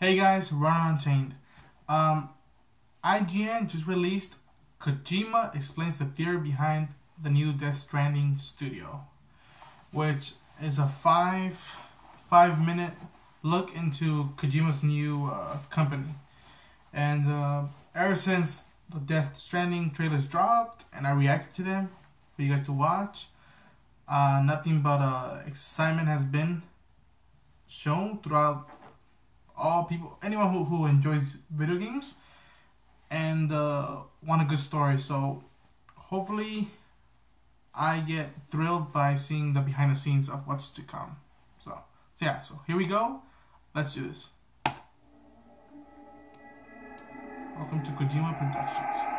Hey guys, Run Unchained. Um, IGN just released Kojima explains the theory behind the new Death Stranding studio, which is a five five minute look into Kojima's new uh, company. And uh, ever since the Death Stranding trailers dropped and I reacted to them for you guys to watch, uh, nothing but uh, excitement has been shown throughout all people, anyone who, who enjoys video games and uh, want a good story. So hopefully I get thrilled by seeing the behind the scenes of what's to come. So, so yeah, so here we go. Let's do this. Welcome to Kojima Productions.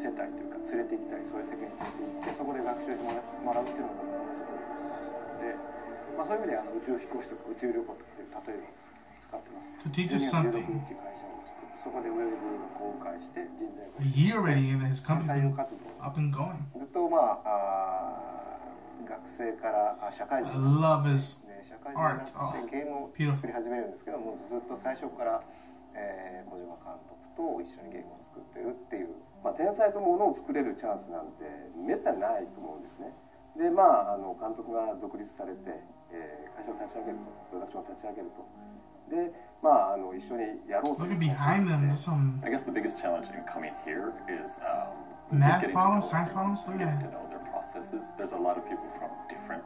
見せたいというか連れて行きたいそういう世間に連れて行ってそこで学習してもらうっていうのが僕のずっとしてましたので、まあ、そういう意味であの宇宙飛行士とか宇宙旅行とかいう例えば使ってます To teach us something. 月16日会社を作ってそこでウェブを公開して人材 A year already and his company's been 活動 up and going. ずっとまああ学生からあ社会 I 人 love his ね、社会人になってゲームを.作り始めるんですけどもずっと最初から、えー、小島監督と一緒にゲームを作ってるっていうまあ、天才とものを作れるチャンスなんてめったにないと思うんですねでまああの監督が独立されて、えー会社を立ち上げるとプロダクションを立ち上げるとでまああの一緒にやろうとう at behind them. There's some I guess the biggest challenge in coming here is um, Math problems, to know science problems, getting to know their processes. There's a lot of people from different.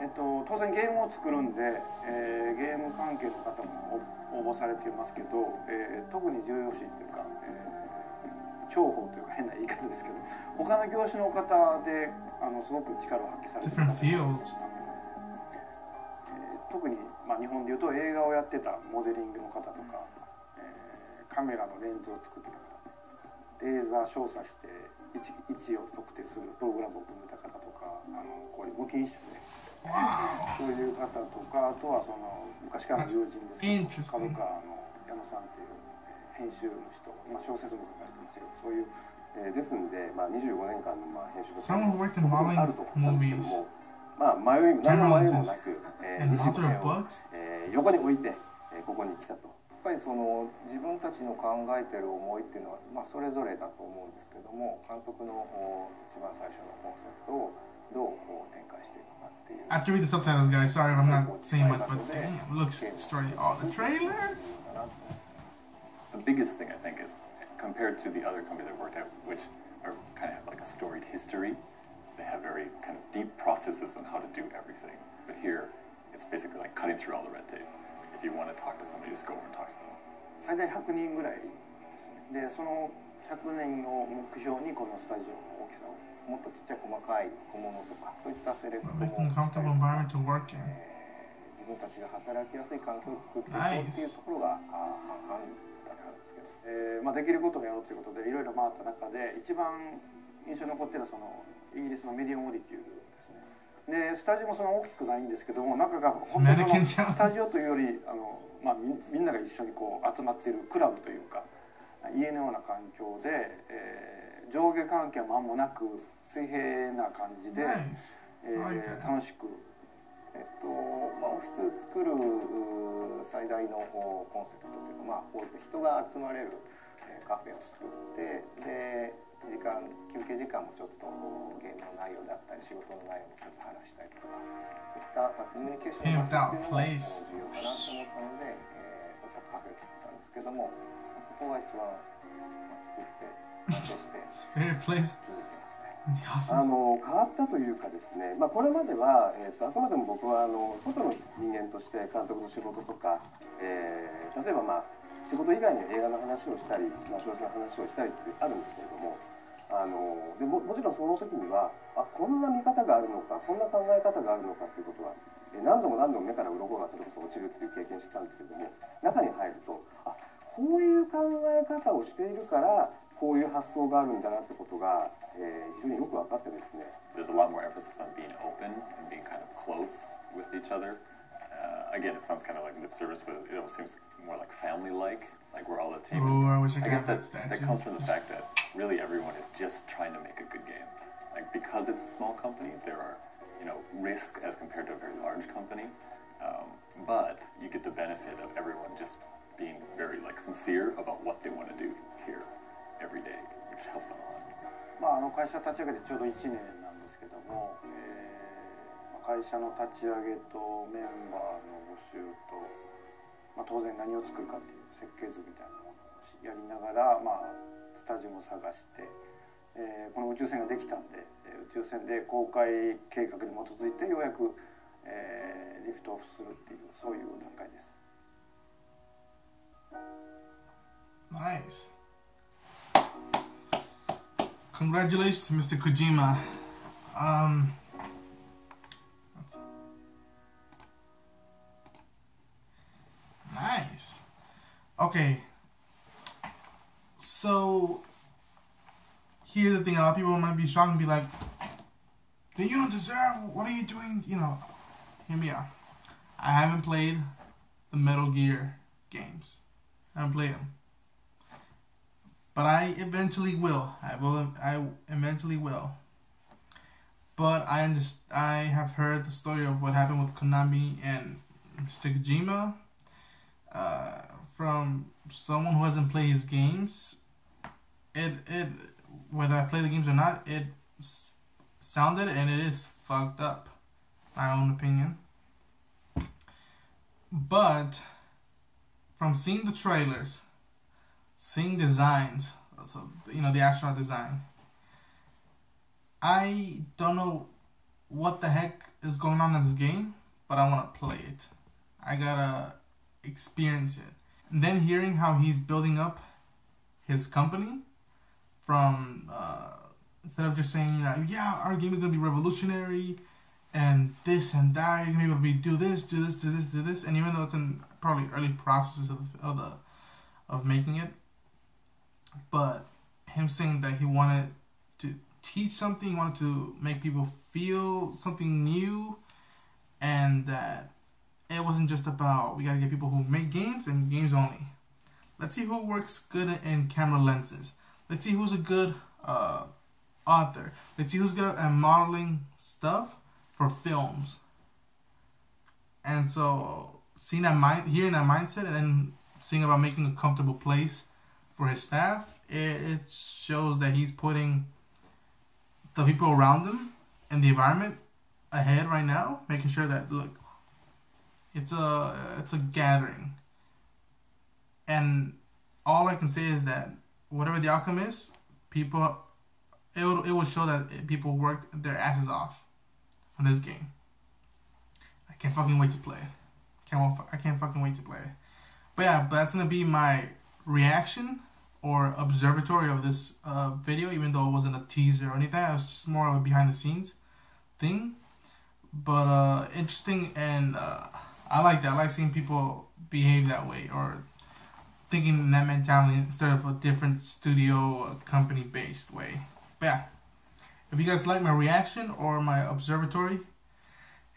えっと、当然ゲームを作るんで、えーゲーム関係の方も応募されていますけど、えー特に重要視っていうか、えー重宝というか変な言い方ですけど他の業種の方であのすごく力を発揮されてる Different 方 fields. えー特に、まあ、日本でいうと映画をやってたモデリングの方とか、えーカメラのレンズを作ってた方レーザー照射して位置位置を特定するプログラムを組んでた方とかあのこういう無菌室でそういう方とかあとはその昔からの友人ですけど.株価の矢野さんっていうえー編集の人、まあ、小説も書かれてますけどそういうえーですんで、まあ、25年間のまあ編集の Someone who worked in あると思うんですけどもまあ迷い何の迷いもなく、えー and 20 author 年を.えー横に置いて、えーここに来たと。やっぱりその自分たちの考えてる思いっていうのは、まあ、それぞれだと思うんですけども監督のお一番最初のコンセプトをどうこう展開していくかっていう I have to read the subtitles, guys. Sorry if I'm not saying much, but damn, looks straight. Oh, the trailer. The biggest thing I think is compared to the other companies I've worked at, which are kind of have like a storied history, they have very kind of deep processes on how to do everything. But here, it's basically like cutting through all the red tape. If you want to talk to somebody, just go over and talk to them. 最大100人ぐらいですねでその100人を目標にこのスタジオの大きさをもっとちっちゃい細かい小物とかそういったセレクトも Making a したり comfortable environment to work in. えー自分たちが働きやすい環境を作っていこうっていうところがあー半々だったんですけどえーまあ、できることをやろうということでいろいろ回った中で一番印象に残ってるのはそのイギリスのメディアモディテュールでスタジオもその大きくないんですけども中が本当にスタジオというよりあの、まあ、みみんなが一緒にこう集まっているクラブというか家のような環境で、えー上下関係は間もなく水平な感じで.えー.楽しくえっとまあ、オフィス作る最大のコンセプトというか、まあ、こういった人が集まれる、えーカフェを作ってで時間休憩時間もちょっとゲームの内容であったり仕事の内容もちょっと話したりとかそういった、まあ、コミュニケーションの場所っていうのが.重要かなと思ったので、えーこういったカフェを作ったんですけどもここが一番、まあ、作って完成してあ.の変わったというかですね、まあ、これまでは、えー、とあくまでも僕はあの外の人間として監督の仕事とか、えー例えば、まあ、仕事以外に映画の話をしたり、まあ、小説の話をしたりってあるんですけれどもあのでももちろんその時にはあこんな見方があるのかこんな考え方があるのかっていうことは、えー何度も何度も目から鱗がそれこそ落ちるっていう経験してたんですけれども中に入るとあこういう考え方をしているからこういう発想があるんだなってことが、えー非常によく分かってですね There's a lot more emphasis on being open and being kind of close with each other. Uh, again, it sounds kind of like lip service, but it almost seems more like family-like, like we're all a team. Oh, I wish I I could guess have that that, statue. that comes from the fact that really everyone is just trying to make a good game. Like because it's a small company, there are you know risk as compared to a very large company, um, but you get the benefit of everyone just being very like sincere about what they want to do here every day, which helps a lot. まあ、あの会社立ち上げてちょうど1年なんですけども、えー会社の立ち上げとメンバーの募集と、まあ、当然何を作るかっていう設計図みたいなものをやりながら、まあ、 スタジオを探して、えーこの宇宙船ができたんで宇宙船で公開計画に基づいてようやく、えーリフトオフするっていうそういう段階です。Nice. Congratulations, Mr. Kojima. Um. Nice. Okay. So here's the thing: a lot of people might be shocked and be like, "Then you don't deserve. What are you doing?" You know. Hear me out. I haven't played the Metal Gear games. I haven't played them but I eventually will. I will. I eventually will. But I underst- I have heard the story of what happened with Konami and Mr. Kojima. Uh, from someone who hasn't played his games, it it whether I play the games or not, it sounded and it is fucked up. My own opinion. But from seeing the trailers, seeing designs, so, you know, the astronaut design. I don't know what the heck is going on in this game, but I want to play it. I gotta experience it. And then hearing how he's building up his company from, uh, instead of just saying, you know, yeah, our game is gonna be revolutionary and this and that, you're gonna be able to do this, do this, do this, do this. And even though it's in probably early processes of, of the, of making it, but him saying that he wanted to teach something, he wanted to make people feel something new, and that it wasn't just about we gotta get people who make games and games only. Let's see who works good in camera lenses. Let's see who's a good uh, author. Let's see who's good at modeling stuff for films. And so seeing that mind, hearing that mindset, and then seeing about making a comfortable place for his staff, it, it shows that he's putting the people around him and the environment ahead right now, making sure that look, it's a it's a gathering, and all I can say is that whatever the outcome is, people it will, it will show that people worked their asses off on this game. I can't fucking wait to play. Can't I can't fucking wait to play. But yeah, but that's gonna be my reaction or observatory of this uh, video, even though it wasn't a teaser or anything. It was just more of a behind the scenes thing. But uh, interesting, and uh, I like that. I like seeing people behave that way or thinking in that mentality instead of a different studio company based way. But yeah, if you guys like my reaction or my observatory,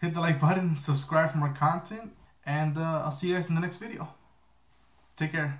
hit the like button, subscribe for more content, and uh, I'll see you guys in the next video. Take care.